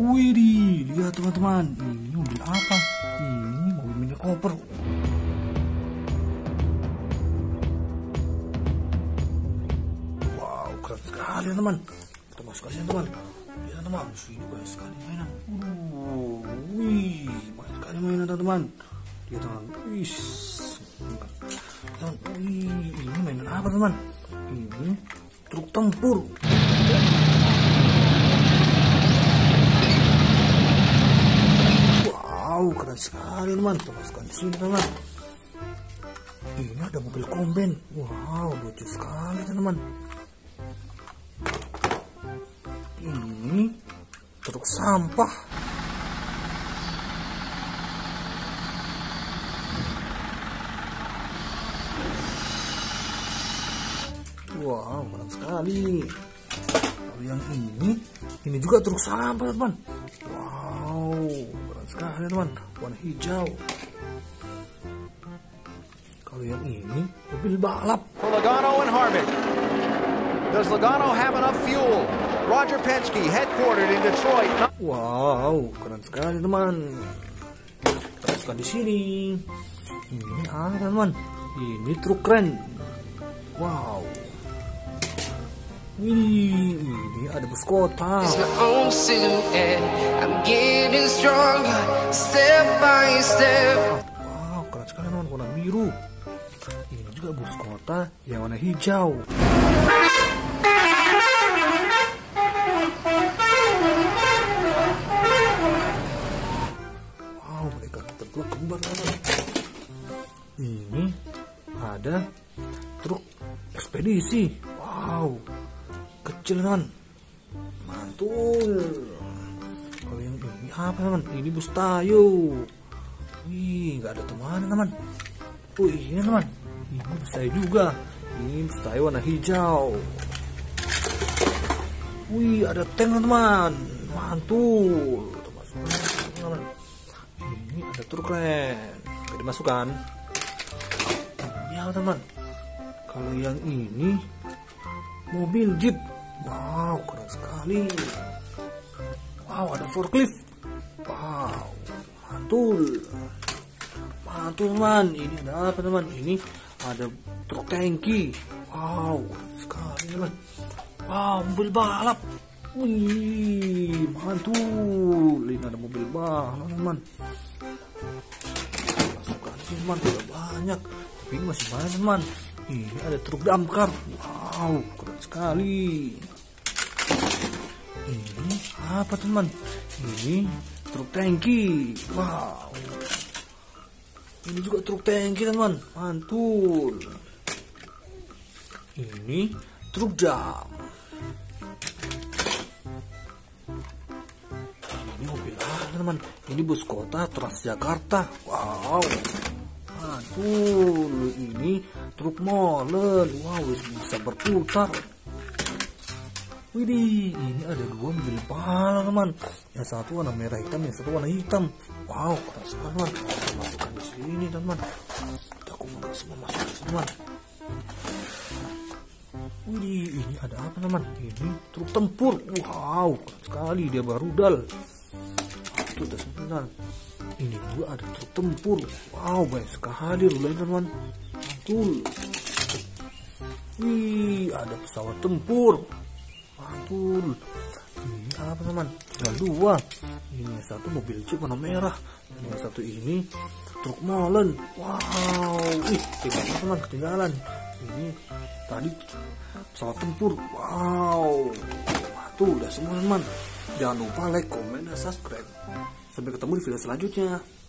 Wih, lihat teman-teman. Ini mobil apa? Ini mobil mini Cooper. Wow, keren sekali teman. Kita masuk aja teman. Lihat teman, sini banyak sekali mainan. Uh, wih, banyak sekali mainan teman-teman. Lihat teman, wih, teman, wih, ini mainan apa teman? Ini truk tempur. Keren sekali teman. Masukkan di sini teman. Ini ada mobil komben. Wow, lucu sekali teman. Ini truk sampah. Wow, keren sekali. Kalau yang ini, ini juga truk sampah teman. Wow, sekali teman. Warna hijau. Kalau yang ini, mobil balap. for Logano and Harmon. Does Logano have enough fuel? Roger Penske, headquartered in Detroit. Wow, keren sekali teman. Kita masukkan di sini. Ini apa teman? Ini truk keren. Wow. Wih, ini ada bus kota. Wow, keren sekali teman, warna biru. Ini juga bus kota yang warna hijau. Wow, mereka berdua kembar. Ini ada truk ekspedisi. Wow, kecil teman. Mantul. Kalau yang ini apa teman? Ini bus tayo. Wih, nggak ada teman teman. Wih, ini teman. Ini bus tayo juga. Ini bus tayo warna hijau. Wih, ada tank teman. Mantul. Teman. Ini ada truk keren. Gak dimasukkan. Apa teman? Kalau yang ini mobil jeep. Wow, keren sekali. Wow, ada forklift. Wow, mantul. Mantul teman. Ini ada apa teman? Ini ada truk tangki. Wow, keren sekali teman. Wow, mobil balap. Wih, mantul. Ini ada mobil balap teman. Masukkan teman, sudah banyak. Tapi masih banyak teman. Ini ada truk damkar. Wow, keren sekali. Apa teman? Ini truk tangki. Wow. Ini juga truk tangki teman. Mantul. Ini truk dam. Ini mobil apa teman? Ini bus kota Transjakarta. Wow. Mantul. Ini truk molen. Wow, bisa berputar. Widih, ini ada dua mobil pala teman. Yang satu warna merah hitam, yang satu warna hitam. Wow, keren sekali teman. Kita masukkan di sini teman. Kita kumpulkan semua masuk di sini teman. Widih, ini ada apa teman? Ini truk tempur. Wow, keren sekali dia barudal. Itu udah sembilan. Ini juga ada truk tempur. Wow, banyak sekali rulanya teman. Mantul. Wih, ada pesawat tempur. Mantul. Ini apa teman? Tinggal dua. Ini satu mobil jeep warna merah. Ini satu ini truk molen. Wow. Ih, tinggal teman ketinggalan. Ini tadi pesawat tempur. Wow. Tuh udah semua teman. Jangan lupa like, komen, dan subscribe. Sampai ketemu di video selanjutnya.